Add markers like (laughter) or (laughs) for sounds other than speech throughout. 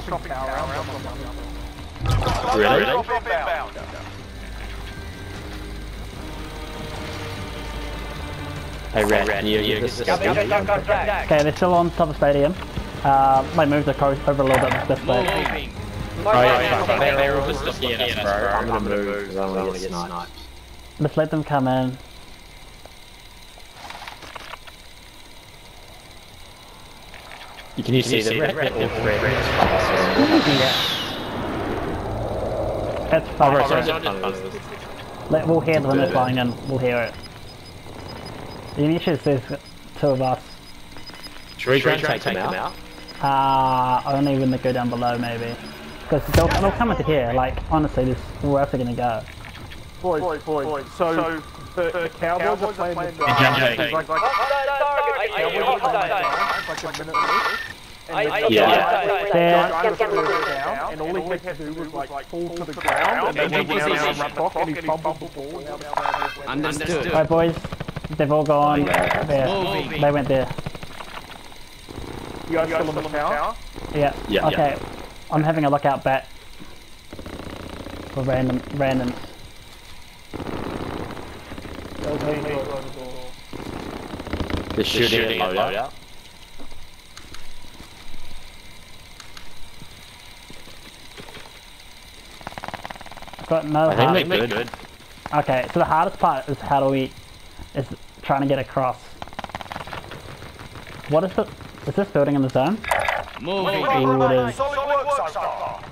shopping tower. Really? Drop inbound. Hey, Red, can you, you just scout them? Okay, they're still on top of the stadium. Uh, might move the coast over a little bit this way. Oh yeah, fuck, they, they were just looking at us, bro. I'm gonna move because I don't want to get sniped. Let's let them come in. You can you see the red, red, red, red, red. That's Oh, right, sorry, sorry, sorry. Let, we'll hear them flying in. We'll hear it. The initiative says two of us. Should we try and take them out? Uh, only when they go down below, maybe. Because they'll, they'll come into here. Like, honestly, this, where else are they gonna go? Boys, boys, boys. So, the, the Cowboys are playing the Yeah, Giants. yeah. Like, like, Cowboys are playing the Giants, like a minute late. And the Yeah. Giants- They're- Giants were down, and all he had to do was like fall to the ground, and then went down and rock and he fumbled the ball. and now the Cowboys win. Understood. Alright, boys. They've all gone there. They went there. You guys still on the tower? Yeah. Yeah. Okay. I'm having a lookout bet. For random, random. The shooting loadout. I've got no I think they're good. Okay, so the hardest part is how do we, is trying to get across. What is the, is this building in the zone? Moving. Ooh, it is. Solid work so far.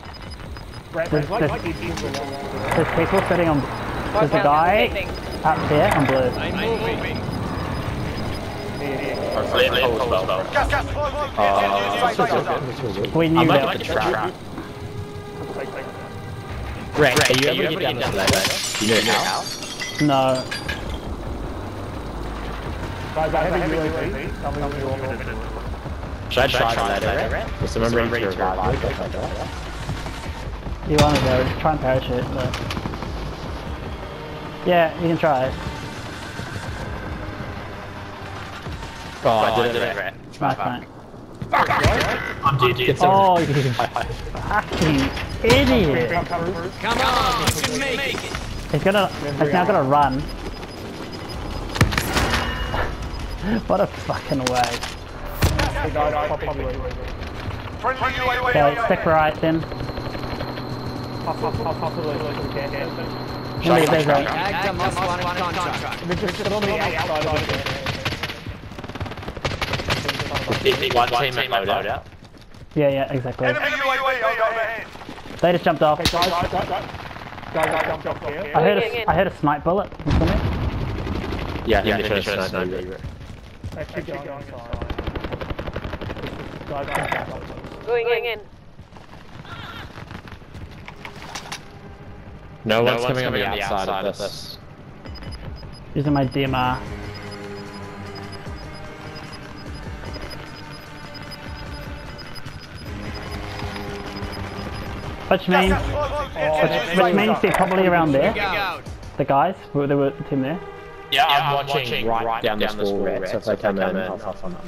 There's, there's, there's people sitting on, there's a guy up here on blue. I'm moving. Gas, gas, Uh. We knew that. like the trap. Red, are you able to get down the ladder? Do you know how? No. Guys, I have a UAV. Tell me what you want me to do. Should I try the ladder, Red? With someone ready to revive? You want to go, try and parachute, but... Yeah, you can try it. Oh, I did it, Red. Nice, mate. Get some- Oh, you fucking idiot! Come on, you can make it. He's gonna, he's now gonna run. (laughs) what a fucking way. The guys pop up with Friendly UAV Okay, stick right then. Pop up, pop up with the Leave those right. Agda must want a contract. They're just sit on the outside of it. One team at loadout. Yeah, yeah, exactly. Enemy UAV overhead. They just jumped off. Guys, guys, guys, guys, guys, jump up. I heard a, I heard a snipe bullet from somewhere. Yeah, yeah, yeah, yeah, sniper. Actually, going inside. Guys, jump up. Going in. No one's coming on the outside of this. Using my DMR. Which means, which, which means they're probably around there. The guys, who they were the team there. Yeah, I'm watching right down this wall, Red, so if they come in, I'll hop on them.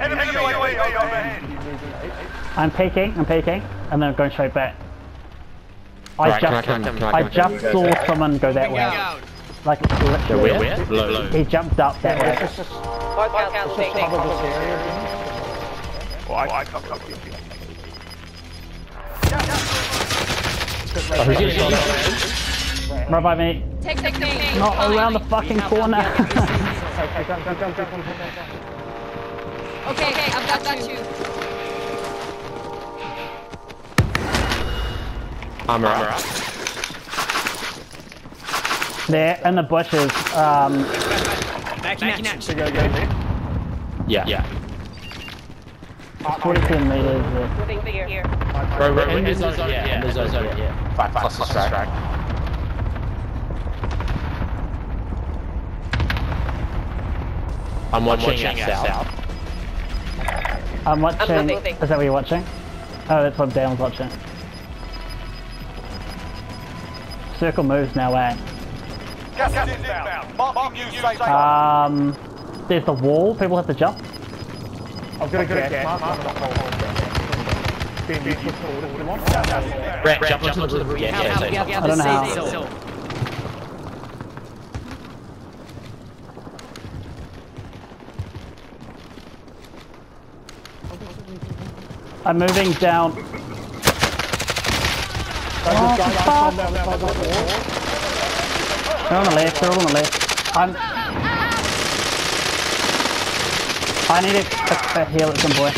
Enemy UAV overhead. I'm peeking, I'm peeking, and then I'm going straight back. I Right, can I just, can I I just saw come? someone go that way. Like So literally, where? Low, he jumped up that way. Mark out stating. Cover this area. Oh, who's getting Right by me. Take the name. Not around the fucking corner. Okay, jump, jump, jump, jump, jump, jump. Okay, okay, I've got that too. I'm alright. There in the bushes. Um, Back in action. Go, go, go. Yeah. Yeah. 42 meters. Moving here. Bro, we're in the zone, yeah, in the zone, yeah. Five plus the strike. I'm watching us south. I'm watching. I'm moving. Is that what you're watching? Oh, that's what Dan's watching. Circle moves now, eh? Gas is inbound. Marking you safe. Um, there's the wall. People have to jump. I've got a gas mark. being useless forward if you want. Brett, jump onto the roof. Yeah, yeah, Help, help, so- help I don't the know safe how. zone. I'm moving down. Oh, fuck. They're on the left, they're all on the left. I'm... I need a, a, heal at some point.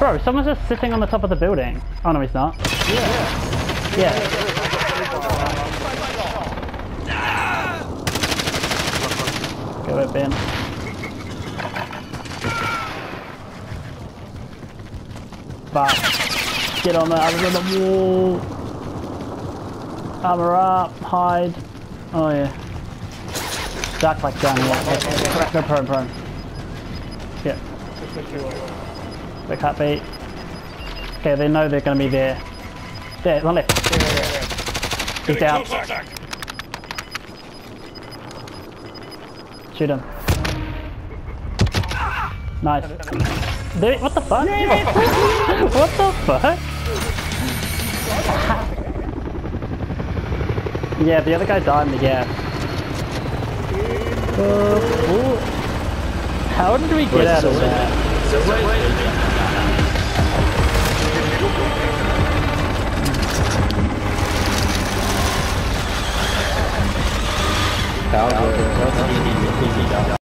Bro, someone's just sitting on the top of the building. Oh no, he's not. Yeah. Yeah. Go it, Ben. But get on the other side of the wall. Armor up, hide. Oh yeah. Duck like down here. Go prone, prone. Yeah. They can't be. Okay, they know they're gonna be there. There, on left. He's out. Shoot him. Nice. Dude, what the fuck? (laughs) what the fuck? (laughs) yeah, the other guy died in the gas. Uh. How did we get out of that?